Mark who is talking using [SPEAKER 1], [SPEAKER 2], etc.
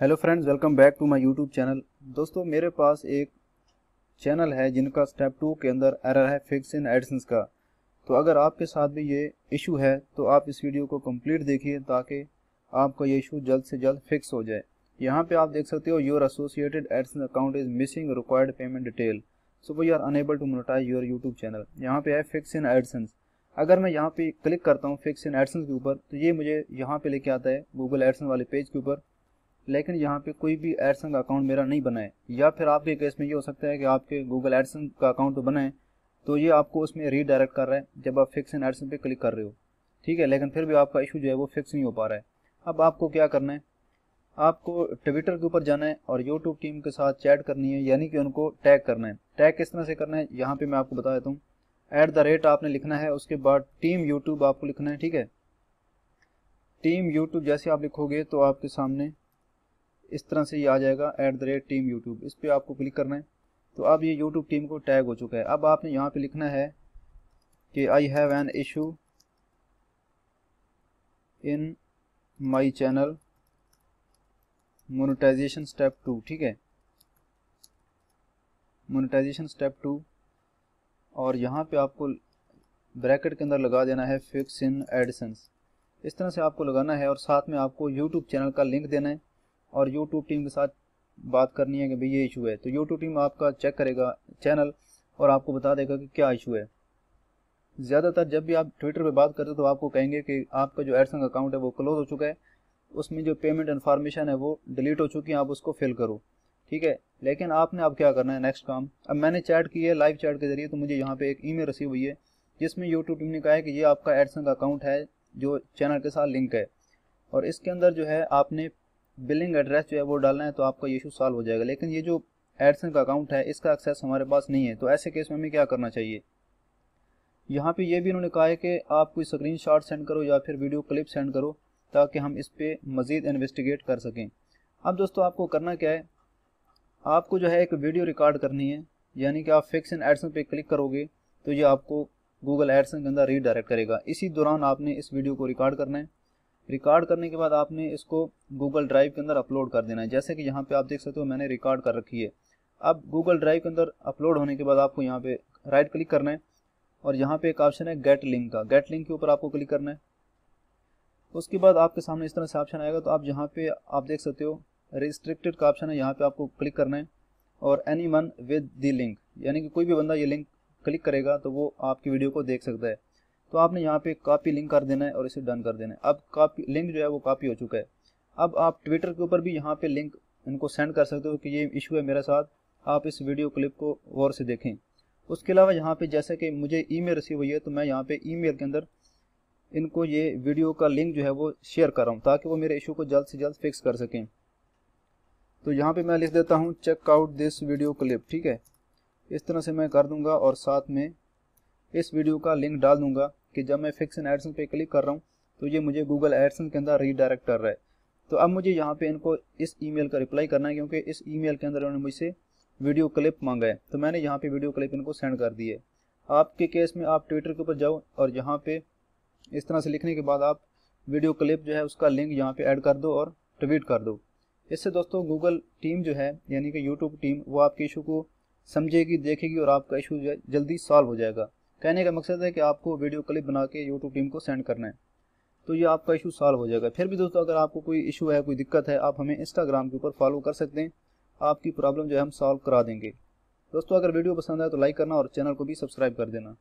[SPEAKER 1] Hello friends, welcome back to my YouTube channel. दोस्तों, मेरे पास एक चैनल है जिनका स्टेप टू के अंदर एरर है, फिक्स इन एडसेंस का। तो अगर आपके साथ भी ये इशू है तो आप इस वीडियो को कंप्लीट देखिए ताकि आपका ये इशू जल्द से जल्द फिक्स हो जाए। यहाँ पे आप देख सकते हो your associated AdSense account is missing required payment detail so we are unable to monetize your YouTube channel यहाँ पे है फिक्स इन एडसेंस अगर मैं यहाँ पे क्लिक करता हूँ फिक्स इन एडसेंस के ऊपर तो ये मुझे यहाँ पे लेके आता है गूगल एडसेंस वाले पेज के ऊपर। लेकिन यहाँ पे कोई भी एडसन का अकाउंट मेरा नहीं बना है। या फिर आपके केस में ये हो सकता है कि आपके गूगल एडसन का अकाउंट तो तो ये आपको उसमें रीडायरेक्ट कर रहा है जब आप फिक्स इन एडसन पे क्लिक कर रहे हो। ठीक है, लेकिन फिर भी आपका इशू जो है वो फिक्स नहीं हो पा रहा है। अब आपको क्या करना है? आपको ट्विटर के ऊपर जाना है और यूट्यूब टीम के साथ चैट करनी है, यानी कि उनको टैग करना है। टैग किस तरह से करना है, यहाँ पे मैं आपको बता देता हूँ। एट द रेट आपने लिखना है, उसके बाद टीम यूट्यूब आपको लिखना है, ठीक है? टीम यूट्यूब जैसे आप लिखोगे तो आपके सामने इस तरह से ये आ जाएगा at the rate team YouTube इस पर आपको क्लिक करना है। तो अब ये यूट्यूब टीम को टैग हो चुका है। अब आपने यहाँ पे लिखना है कि I have an issue in my channel monetization step two ठीक है? मोनेटाइजेशन स्टेप टू और यहाँ पे आपको ब्रैकेट के अंदर लगा देना है फिक्स इन एडिसन्स इस तरह से आपको लगाना है और साथ में आपको यूट्यूब चैनल का लिंक देना है। और यूट्यूब टीम के साथ बात करनी है कि भाई ये इशू है। तो यूट्यूब टीम आपका चेक करेगा चैनल और आपको बता देगा कि क्या इशू है। ज़्यादातर जब भी आप ट्विटर पे बात करते हो तो आपको कहेंगे कि आपका जो एडसन अकाउंट है वो क्लोज हो चुका है। उसमें जो पेमेंट इन्फॉर्मेशन है वो डिलीट हो चुकी है, आप उसको फिल करो। ठीक है? लेकिन आपने अब क्या करना है? नेक्स्ट काम। अब मैंने चैट की है लाइव चैट के ज़रिए तो मुझे यहाँ पे एक ईमेल रिसीव हुई है, जिसमें यूट्यूब टीम ने कहा है कि ये आपका एडसन का अकाउंट है, जो चैनल के साथ लिंक है। और इसके अंदर जो है, आपने बिलिंग एड्रेस जो है वो डालना है तो आपका इशू सॉल्व हो जाएगा। लेकिन ये जो एडसन का अकाउंट है, इसका एक्सेस हमारे पास नहीं है। तो ऐसे केस में हमें क्या करना चाहिए? यहाँ पे ये भी इन्होंने कहा है कि आप कोई स्क्रीन सेंड करो या फिर वीडियो क्लिप सेंड करो ताकि हम इस पर मज़ीद इन्वेस्टिगेट कर सकें। अब दोस्तों, आपको करना क्या है? आपको जो है एक वीडियो रिकॉर्ड करनी है। यानी कि आप फिक्स इन एडसन पे क्लिक करोगे तो ये आपको गूगल एडसन के अंदर रीडायरेक्ट करेगा। इसी दौरान आपने इस वीडियो को रिकॉर्ड करना है। रिकॉर्ड करने के बाद आपने इसको गूगल ड्राइव के अंदर अपलोड कर देना है। जैसे कि यहाँ पे आप देख सकते हो मैंने रिकॉर्ड कर रखी है। अब गूगल ड्राइव के अंदर अपलोड होने के बाद आपको यहाँ पे राइट क्लिक करना है और यहाँ पे एक ऑप्शन है गेट लिंक का। गेट लिंक के ऊपर आपको क्लिक करना है। उसके बाद आपके सामने इस तरह से ऑप्शन आएगा तो आप यहाँ पे आप देख सकते हो रिस्ट्रिक्टेड का ऑप्शन है, यहाँ पे आपको क्लिक करना है और anyone with the link यानी कि कोई भी बंदा ये लिंक क्लिक करेगा तो वो आपकी वीडियो को देख सकता है। तो आपने यहाँ पे कॉपी लिंक कर देना है और इसे डन कर देना है। अब कॉपी लिंक जो है वो कॉपी हो चुका है। अब आप ट्विटर के ऊपर भी यहाँ पे लिंक इनको सेंड कर सकते हो कि ये इशू है मेरे साथ। आप इस वीडियो क्लिप को गौर से देखें। उसके अलावा यहाँ पे जैसे कि मुझे ईमेल रिसीव हुई है तो मैं यहाँ पे ईमेल के अंदर इनको ये वीडियो का लिंक जो है वो शेयर कर रहा हूँ, ताकि वो मेरे इशू को जल्द से जल्द फिक्स कर सकें। तो यहाँ पे मैं लिख देता हूँ check out this video clip ठीक है? इस तरह से मैं कर दूँगा और साथ में इस वीडियो का लिंक डाल दूँगा कि जब मैं फिक्स इन एडसन पे क्लिक कर रहा हूँ तो ये मुझे गूगल एडसन के अंदर रीडायरेक्ट कर रहा है। तो अब मुझे यहाँ पे इनको इस ईमेल का रिप्लाई करना है, क्योंकि इस ईमेल के अंदर उन्होंने मुझसे वीडियो क्लिप मांगा है। तो मैंने यहाँ पे वीडियो क्लिप इनको सेंड कर दी है। आपके केस में आप ट्विटर के ऊपर जाओ और यहाँ पे इस तरह से लिखने के बाद आप वीडियो क्लिप जो है उसका लिंक यहाँ पे ऐड कर दो और ट्वीट कर दो। इससे दोस्तों गूगल टीम जो है, यानी कि यूट्यूब टीम वो आपके इशू को समझेगी, देखेगी और आपका इशू जो है जल्दी सॉल्व हो जाएगा। कहने का मकसद है कि आपको वीडियो क्लिप बना के यूट्यूब टीम को सेंड करना है। तो ये आपका इशू सॉल्व हो जाएगा। फिर भी दोस्तों, अगर आपको कोई इशू है, कोई दिक्कत है, आप हमें इंस्टाग्राम के ऊपर फॉलो कर सकते हैं। आपकी प्रॉब्लम जो है, हम सॉल्व करा देंगे। दोस्तों, अगर वीडियो पसंद आए तो लाइक करना और चैनल को भी सब्सक्राइब कर देना।